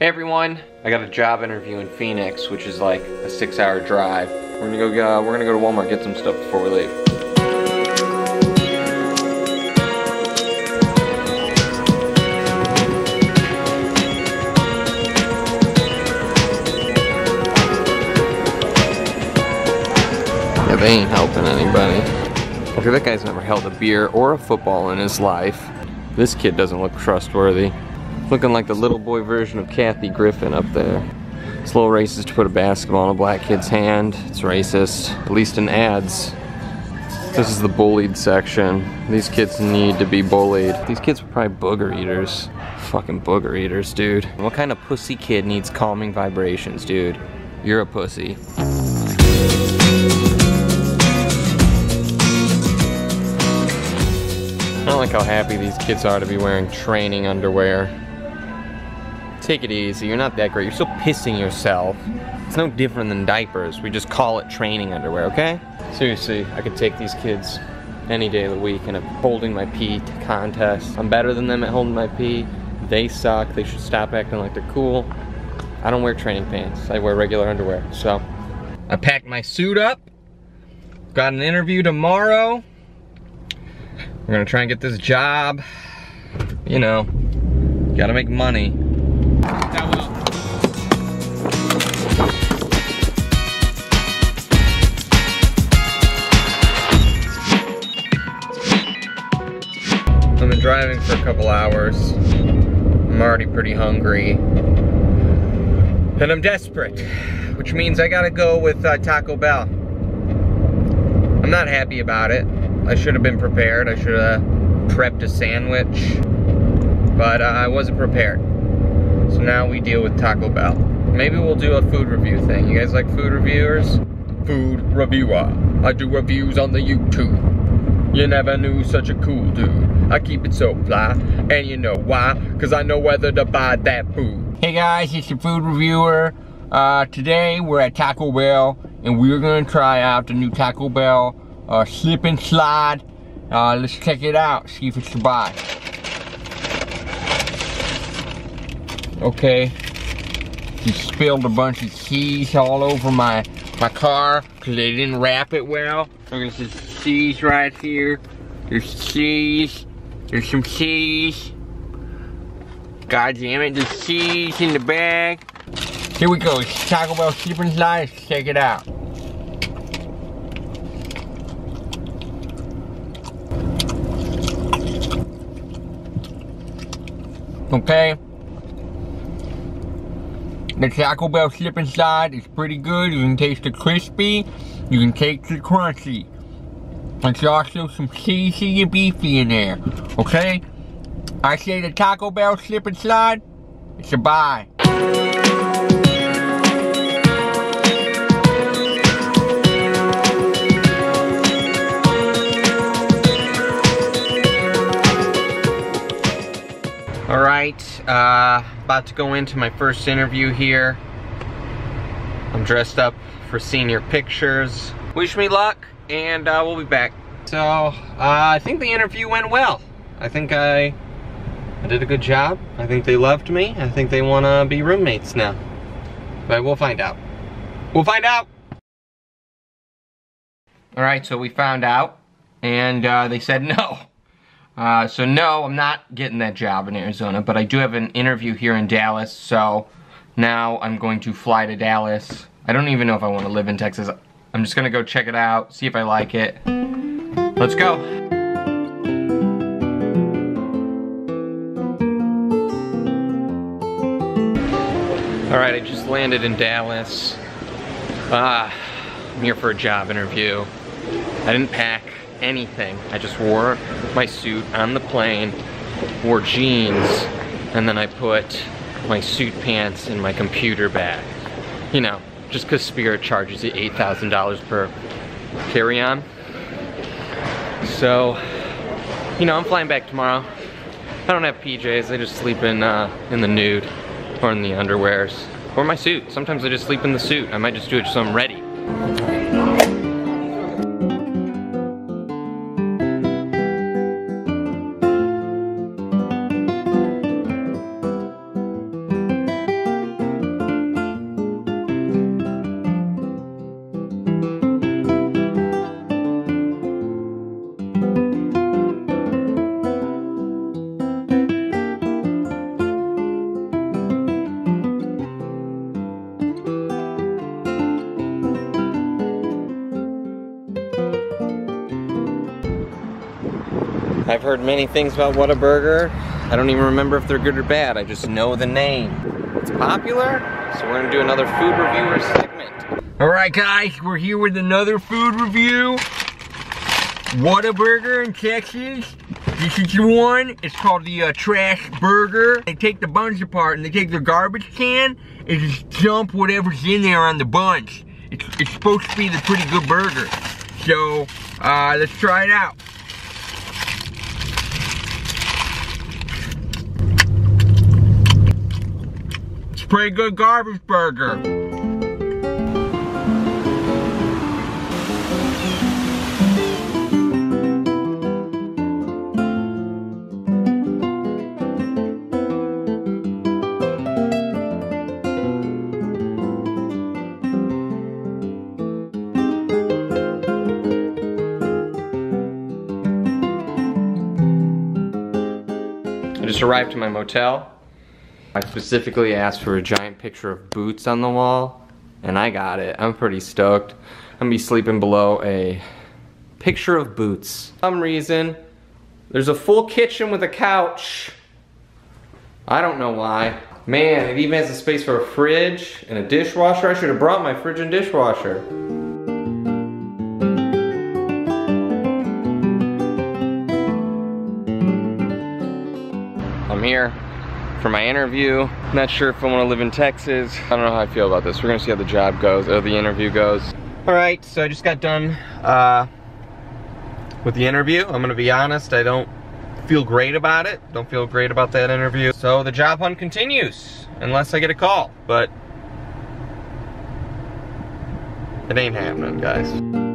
Hey everyone, I got a job interview in Phoenix, which is like a six hour drive. We're gonna go, uh, we're gonna go to Walmart, get some stuff before we leave. Yeah, they ain't helping anybody. Okay, that guy's never held a beer or a football in his life. This kid doesn't look trustworthy. Looking like the little boy version of Kathy Griffin up there. It's a little racist to put a basketball in a black kid's hand. It's racist, at least in ads. This is the bullied section. These kids need to be bullied. These kids were probably booger eaters. Fucking booger eaters, dude. What kind of pussy kid needs calming vibrations, dude? You're a pussy. I don't like how happy these kids are to be wearing training underwear. Take it easy, you're not that great. You're still pissing yourself. It's no different than diapers. We just call it training underwear, okay? Seriously, I could take these kids any day of the week in a holding my pee contest. I'm better than them at holding my pee. They suck. They should stop acting like they're cool. I don't wear training pants. I wear regular underwear. So, I packed my suit up. Got an interview tomorrow. We're gonna try and get this job. You know, gotta make money. I've been driving for a couple hours. I'm already pretty hungry. And I'm desperate, which means I gotta go with uh, Taco Bell. I'm not happy about it. I should have been prepared. I should have prepped a sandwich, but uh, I wasn't prepared. So now we deal with Taco Bell. Maybe we'll do a food review thing. You guys like food reviewers? Food reviewer. I do reviews on the YouTube. You never knew such a cool dude. I keep it so fly, and you know why? Cause I know whether to buy that food. Hey guys, it's your food reviewer. Uh, today we're at Taco Bell, and we're gonna try out the new Taco Bell uh, slip and slide. Uh, let's check it out, see if it's a buy. Okay, just spilled a bunch of cheese all over my my car because they didn't wrap it well. There's this cheese right here. There's cheese. There's some cheese. God damn it, there's cheese in the bag. Here we go, it's Taco Bell Slip and check it out. Okay. The Taco Bell Slip and Slide is pretty good. You can taste the crispy. You can taste the crunchy. There's also some cheesy and beefy in there. Okay? I say the Taco Bell Slip and Slide, it's a buy. About to go into my first interview here. I'm dressed up for senior pictures. Wish me luck, and uh, we'll be back. So, uh, I think the interview went well. I think I, I did a good job. I think they loved me. I think they want to be roommates now. But we'll find out. We'll find out! All right, so we found out, and uh, they said no. Uh, so no, I'm not getting that job in Arizona, but I do have an interview here in Dallas, so now I'm going to fly to Dallas. I don't even know if I want to live in Texas. I'm just gonna go check it out, see if I like it. Let's go. All right, I just landed in Dallas. Ah, I'm here for a job interview. I didn't pack anything. I just wore my suit on the plane, wore jeans, and then I put my suit pants in my computer bag. You know, just because Spirit charges you $8,000 per carry-on. So, you know, I'm flying back tomorrow. I don't have PJs, I just sleep in, uh, in the nude or in the underwears or my suit. Sometimes I just sleep in the suit. I might just do it so I'm ready. I've heard many things about Whataburger. I don't even remember if they're good or bad. I just know the name. It's popular, so we're gonna do another food reviewer segment. All right, guys, we're here with another food review. Whataburger in Texas. This is the one. It's called the uh, trash burger. They take the buns apart and they take their garbage can and just dump whatever's in there on the buns. It's, it's supposed to be the pretty good burger. So, uh, let's try it out. Pretty good garbage burger. I just arrived to my motel. I specifically asked for a giant picture of boots on the wall, and I got it. I'm pretty stoked. I'm gonna be sleeping below a picture of boots. For some reason, there's a full kitchen with a couch. I don't know why. Man, it even has a space for a fridge and a dishwasher. I should have brought my fridge and dishwasher. I'm here for my interview. Not sure if I want to live in Texas. I don't know how I feel about this. We're gonna see how the job goes, or the interview goes. All right, so I just got done uh, with the interview. I'm gonna be honest, I don't feel great about it. Don't feel great about that interview. So the job hunt continues, unless I get a call, but it ain't happening, guys.